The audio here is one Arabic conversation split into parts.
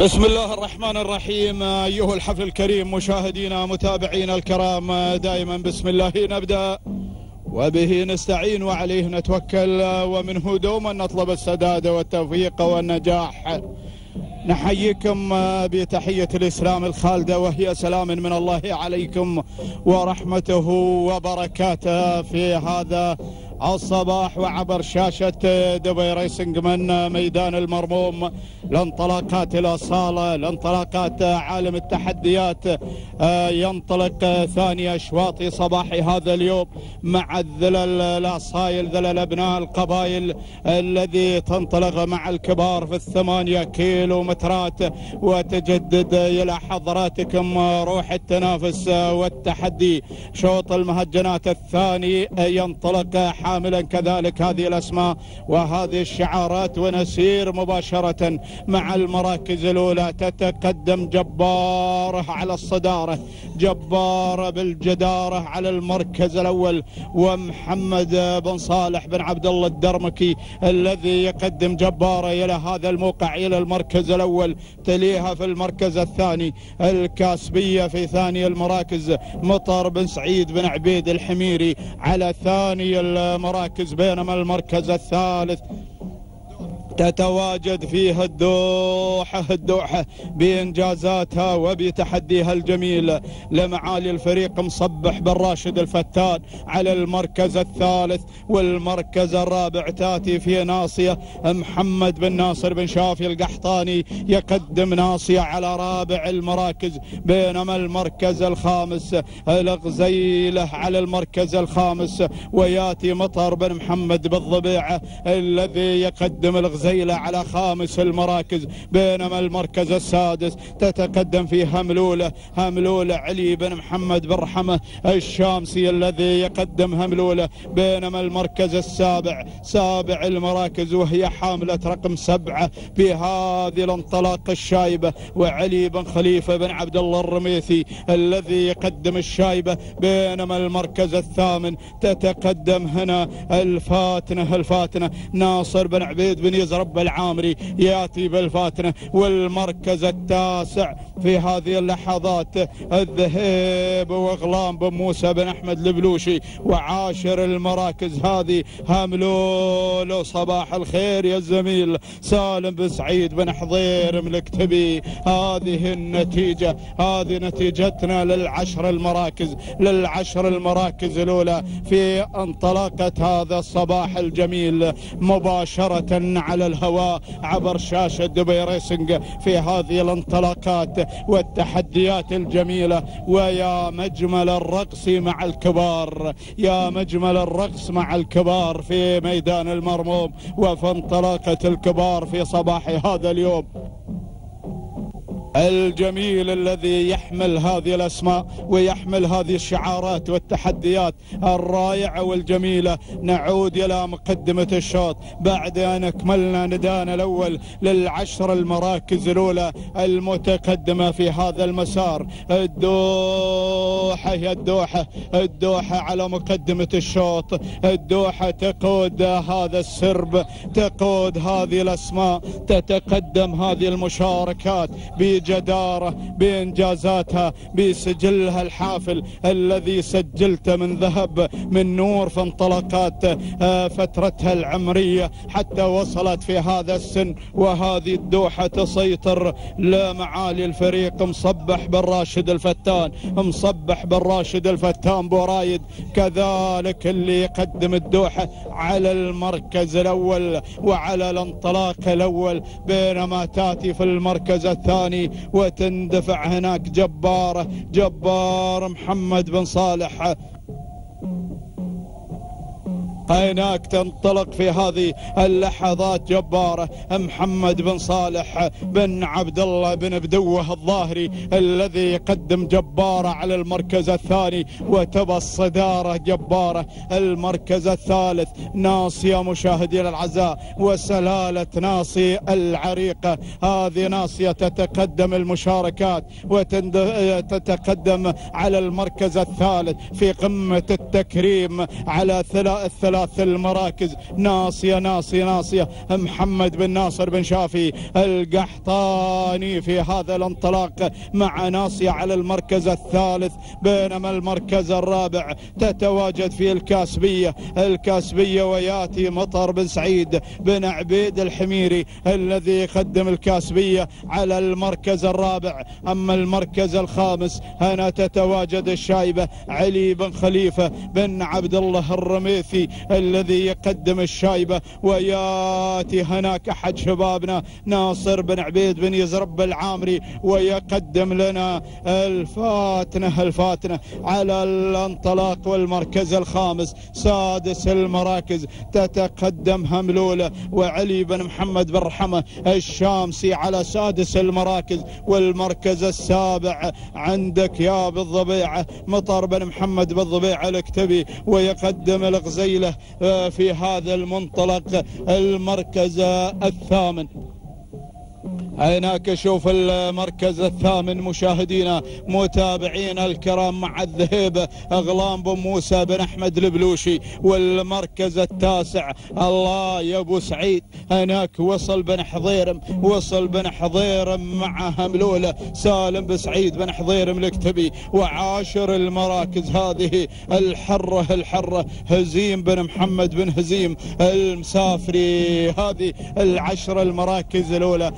بسم الله الرحمن الرحيم. أيها الحفل الكريم مشاهدينا متابعينا الكرام دائما بسم الله نبدأ. وبه نستعين وعليه نتوكل. ومنه دوما نطلب السداد والتوفيق والنجاح. نحييكم بتحية الإسلام الخالدة وهي سلام من الله عليكم ورحمته وبركاته في هذا الصباح وعبر شاشة دبي ريسنج من ميدان المرموم. الانطلاقات إلى صالة الانطلاقات عالم التحديات. ينطلق ثاني أشواط صباح هذا اليوم مع الذلل الأصايل ذلل أبناء القبائل الذي تنطلق مع الكبار في الثمانية كيلو مترات وتجدد إلى حضراتكم روح التنافس والتحدي. شوط المهجنات الثاني ينطلق حاملا كذلك هذه الأسماء وهذه الشعارات ونسير مباشرة مع المراكز الأولى. تتقدم جبارة على الصدارة جبارة بالجدارة على المركز الأول. ومحمد بن صالح بن عبد الله الدرمكي الذي يقدم جبارة إلى هذا الموقع إلى المركز الأول. تليها في المركز الثاني. الكاسبية في ثاني المراكز. مطر بن سعيد بن عبيد الحميري على ثاني المراكز بينما المركز الثالث تتواجد فيها الدوحة الدوحة بإنجازاتها وبتحديها الجميل. لمعالي الفريق مصبح بن راشد الفتان على المركز الثالث والمركز الرابع. تأتي في ناصية محمد بن ناصر بن شافي القحطاني. يقدم ناصية على رابع المراكز بينما المركز الخامس الغزيلة على المركز الخامس. ويأتي مطر بن محمد بالضبيعة الذي يقدم الغزيلة زيلة على خامس المراكز بينما المركز السادس تتقدم فيه هملولة. هملولة علي بن محمد بن رحمة الشامسي الذي يقدم هملولة. بينما المركز السابع سابع المراكز وهي حاملة رقم سبعة في هذه الانطلاق الشايبة. وعلي بن خليفة بن عبد الله الرميثي الذي يقدم الشايبة. بينما المركز الثامن تتقدم هنا الفاتنة الفاتنة. ناصر بن عبيد بن يزر رب العامري ياتي بالفاتنه والمركز التاسع في هذه اللحظات الذهيب واغلام بن موسى بن أحمد البلوشي وعاشر المراكز هذه. هاملولو صباح الخير يا الزميل سالم بن سعيد بن حضير ملكتبي هذه النتيجة هذه نتيجتنا للعشر المراكز للعشر المراكز الأولى في انطلاقة هذا الصباح الجميل مباشرة على الهواء عبر شاشة دبي ريسنج في هذه الانطلاقات والتحديات الجميلة. ويا مجمل الرقص مع الكبار يا مجمل الرقص مع الكبار في ميدان المرموم وفي انطلاقة الكبار في صباح هذا اليوم. الجميل الذي يحمل هذه الأسماء ويحمل هذه الشعارات والتحديات الرائعة والجميلة. نعود إلى مقدمة الشوط. بعد أن أكملنا ندانا الأول للعشر المراكز الأولى المتقدمة في هذا المسار. الدوحة يا الدوحة الدوحة على مقدمة الشوط. الدوحة تقود هذا السرب تقود هذه الأسماء تتقدم هذه المشاركات. بجدارة بإنجازاتها بسجلها الحافل الذي سجلته من ذهب من نور في انطلاقات آه، فترتها العمرية حتى وصلت في هذا السن وهذه الدوحة تسيطر. لمعالي الفريق مصبح بن راشد الفتان مصبح بن راشد الفتان بورايد كذلك اللي يقدم الدوحة على المركز الأول وعلى الانطلاق الأول بينما تاتي في المركز الثاني. وتندفع هناك جبارة جبار محمد بن صالح هناك تنطلق في هذه اللحظات جبارة. محمد بن صالح بن عبد الله بن بدوه الظاهري الذي يقدم جبارة على المركز الثاني وتبى الصدارة جبارة. المركز الثالث ناصية مشاهدي الأعزاء وسلالة ناصي العريقة هذه ناصية تتقدم المشاركات وتتقدم على المركز الثالث في قمة التكريم على الثلاث الثلاث المراكز. ناصية ناصية ناصية. محمد بن ناصر بن شافي القحطاني في هذا الانطلاق مع ناصية على المركز الثالث. بينما المركز الرابع تتواجد في الكاسبية. الكاسبية وياتي مطر بن سعيد بن عبيد الحميري الذي يقدم الكاسبية على المركز الرابع. أما المركز الخامس هنا تتواجد الشايبة علي بن خليفة بن عبد الله الرميثي الذي يقدم الشايبة وياتي هناك أحد شبابنا ناصر بن عبيد بن يزرب العامري ويقدم لنا الفاتنة الفاتنة على الانطلاق والمركز الخامس سادس المراكز. تتقدم هملولة وعلي بن محمد بن رحمة الشامسي على سادس المراكز والمركز السابع عندك يا بالضبيعة مطر بن محمد بالضبيعة الأكتبي ويقدم الغزيلة في هذا المنطلق المركز الثامن. هناك شوف المركز الثامن مشاهدينا متابعينا الكرام مع الذهيب أغلام بن موسى بن أحمد البلوشي والمركز التاسع الله يا أبو سعيد. هناك وصل بن حضيرم وصل بن حضيرم مع هملولة. سالم بن سعيد بن حضيرم الاكتبي وعاشر المراكز هذه الحرة الحرة. هزيم بن محمد بن هزيم المسافري هذه العشر المراكز الأولى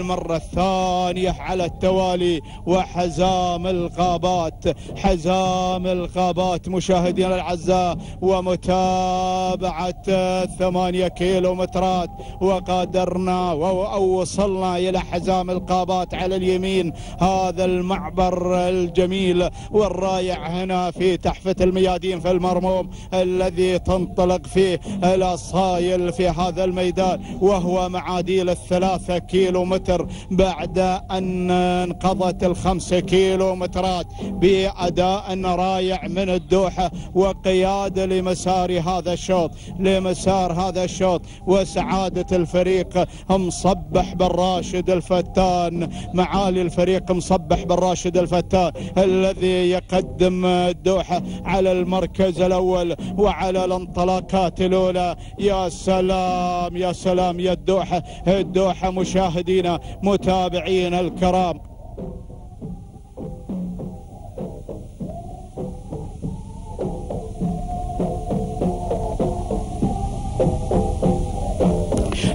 للمرة الثانية على التوالي وحزام الغابات حزام الغابات مشاهدينا الأعزاء ومتابعة ثمانية كيلومترات وقدرنا أو وصلنا إلى حزام الغابات على اليمين. هذا المعبر الجميل والرائع هنا في تحفة الميادين في المرموم الذي تنطلق فيه الأصايل في هذا الميدان وهو معاديل الثلاثة كيلو متر بعد أن انقضت الخمسة كيلو مترات بأداء رائع من الدوحة وقيادة لمسار هذا الشوط لمسار هذا الشوط وسعادة الفريق مصبح بن راشد الفتان معالي الفريق مصبح بن راشد الفتان الذي يقدم الدوحة على المركز الأول وعلى الانطلاقات الأولى. يا سلام يا سلام يا الدوحة الدوحة مشاهدينا. متابعينا الكرام.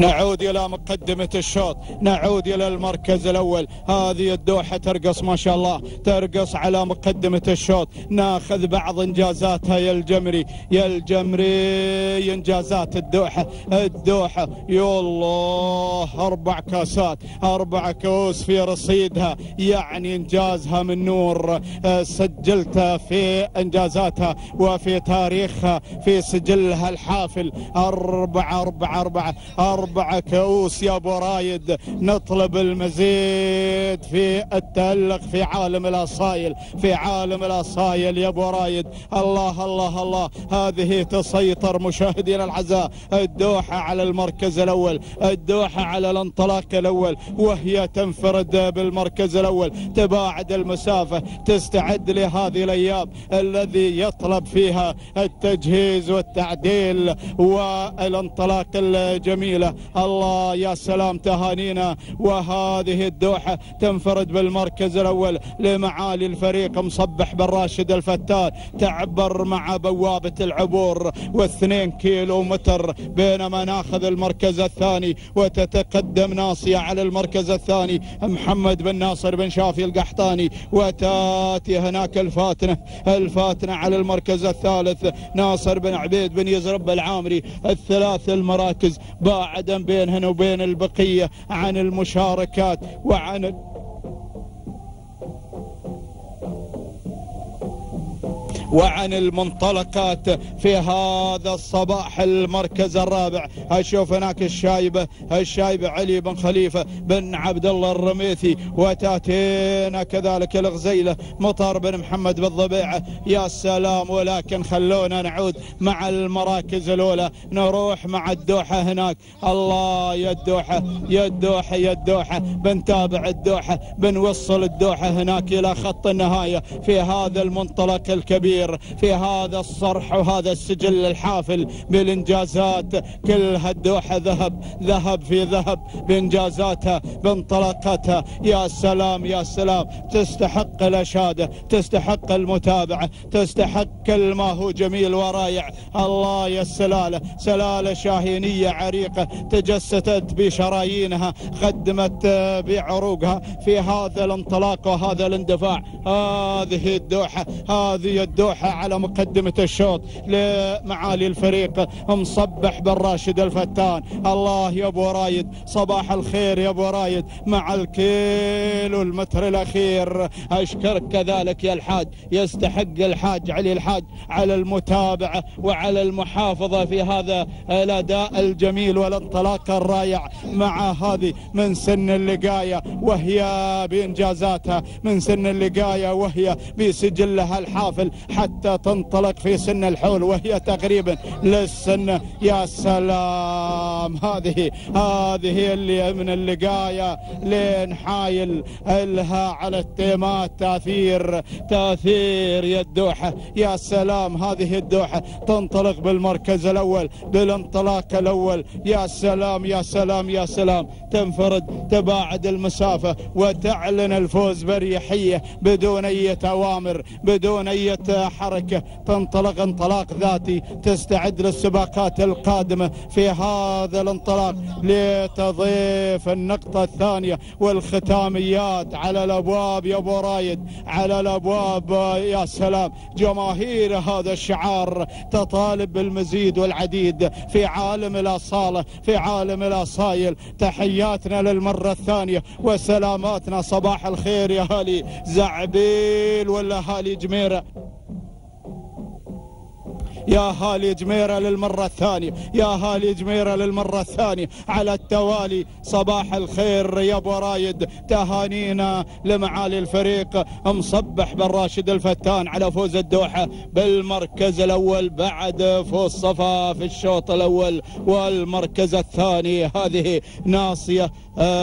نعود إلى مقدمة الشوط. نعود إلى المركز الأول. هذه الدوحة ترقص ما شاء الله ترقص على مقدمة الشوط. ناخذ بعض إنجازاتها. يا الجمري يا الجمري إنجازات الدوحة. الدوحة يا الله أربع كاسات أربع كؤوس في رصيدها. يعني إنجازها من نور. سجلتها في إنجازاتها وفي تاريخها في سجلها الحافل. أربعة أربعة أربعة أربعة. كؤوس يا أبو رايد. نطلب المزيد في التألق في عالم الأصايل في عالم الأصايل يا أبو رايد. الله الله الله. هذه تسيطر مشاهدينا العزاء الدوحة على المركز الأول الدوحة على الانطلاق الأول وهي تنفرد بالمركز الأول. تباعد المسافة تستعد لهذه الأيام الذي يطلب فيها التجهيز والتعديل والانطلاق الجميلة. الله يا سلام تهانينا. وهذه الدوحة تنفرد بالمركز الأول لمعالي الفريق مصبح بن راشد الفتان تعبر مع بوابة العبور واثنين كيلو متر بينما ناخذ المركز الثاني وتتقدم ناصية على المركز الثاني. محمد بن ناصر بن شافي القحطاني. وتأتي هناك الفاتنة. الفاتنة على المركز الثالث. ناصر بن عبيد بن يزرب العامري. الثلاث المراكز. باعدا بينهن وبين البقية عن المشاركات وعن وعن المنطلقات في هذا الصباح المركز الرابع. أشوف هناك الشايبه الشايبه علي بن خليفة بن عبد الله الرميثي وتاتينا كذلك الغزيلة مطر بن محمد بالضبيعة. يا سلام ولكن خلونا نعود مع المراكز الأولى. نروح مع الدوحة هناك. الله يا الدوحة يا الدوحة يا الدوحة. بنتابع الدوحة بنوصل الدوحة هناك إلى خط النهاية في هذا المنطلق الكبير. الكبير في هذا الصرح وهذا السجل الحافل بالإنجازات. كلها الدوحة ذهب ذهب في ذهب بإنجازاتها بانطلاقاتها يا سلام يا سلام. تستحق الأشادة تستحق المتابعة تستحق كل ما هو جميل ورائع. الله يا السلالة سلالة شاهينية عريقة تجسدت بشرايينها قدمت بعروقها في هذا الانطلاق وهذا الاندفاع. هذه الدوحة هذه الدوحة. على مقدمة الشوط لمعالي الفريق مصبح بالراشد الفتان. الله يا أبو رايد صباح الخير يا أبو رايد مع الكيلو المتر الأخير. أشكرك كذلك يا الحاج يستحق الحاج علي الحاج على المتابعة وعلى المحافظة في هذا الأداء الجميل والانطلاق الرائع. مع هذه من سن اللقاية وهي بإنجازاتها من سن اللقاية وهي بسجلها الحافل. حتى تنطلق في سن الحول وهي تقريبا للسن. يا سلام. هذه هذه اللي من اللقاية لين حايل لها على التيمات. تاثير تاثير يا الدوحة. يا سلام. هذه الدوحة تنطلق بالمركز الأول بالانطلاق الأول. يا سلام يا سلام يا سلام. تنفرد تباعد المسافة وتعلن الفوز بريحية بدون أي أوامر بدون أي حركة تنطلق انطلاق ذاتي تستعد للسباقات القادمة في هذا الانطلاق لتضيف النقطة الثانية والختاميات على الأبواب يا أبو رايد على الأبواب يا سلام. جماهير هذا الشعار تطالب بالمزيد والعديد في عالم الأصالة في عالم الأصايل. تحياتنا للمرة الثانية وسلاماتنا. صباح الخير يا هالي زعبيل ولا هالي جميرة؟ يا هالي جميرة للمرة الثانية يا هالي جميرة للمرة الثانية. على التوالي صباح الخير يا أبو رايد تهانينا لمعالي الفريق. مصبح بن راشد الفتان على فوز الدوحة بالمركز الأول بعد فوز صفا في الشوط الأول. والمركز الثاني هذه ناصية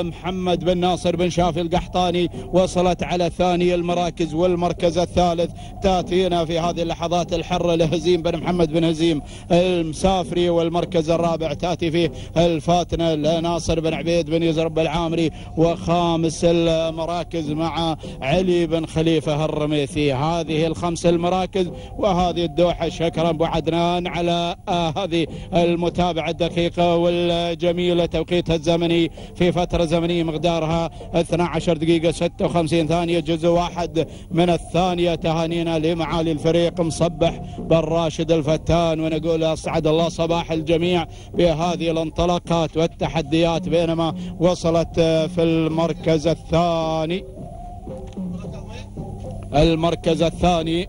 محمد بن ناصر بن شافي القحطاني. وصلت على ثاني المراكز والمركز الثالث. تأتينا في هذه اللحظات الحرة لهزيم بن محمد بن هزيم المسافري والمركز الرابع تأتي فيه الفاتنة لناصر بن عبيد بن يزرب العامري وخامس المراكز مع علي بن خليفة الرميثي. هذه الخمس المراكز وهذه الدوحة. شكرا أبو عدنان على هذه المتابعة الدقيقة والجميلة. توقيتها الزمني في فترة زمنية مقدارها 12 دقيقة 56 ثانية. جزء واحد من الثانية. تهانينا لمعالي الفريق مصبح بن راشد الفتان ونقول أسعد الله صباح الجميع بهذه الانطلاقات والتحديات بينما وصلت في المركز الثاني. المركز الثاني.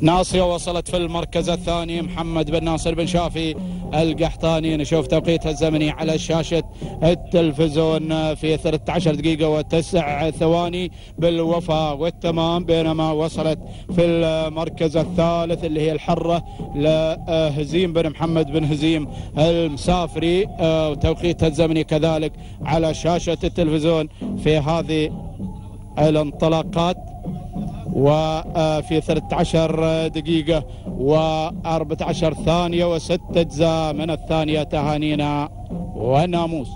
ناصية وصلت في المركز الثاني. محمد بن ناصر بن شافي. القحطاني نشوف توقيتها الزمني على شاشة التلفزيون في 13 دقيقة وتسع ثواني بالوفاء والتمام بينما وصلت في المركز الثالث اللي هي الحرة لهزيم بن محمد بن هزيم المسافري. وتوقيتها الزمني كذلك على شاشة التلفزيون في هذه الانطلاقات. وفي 13 دقيقة و14 ثانية وست أجزاء من الثانية تهانينا وناموس.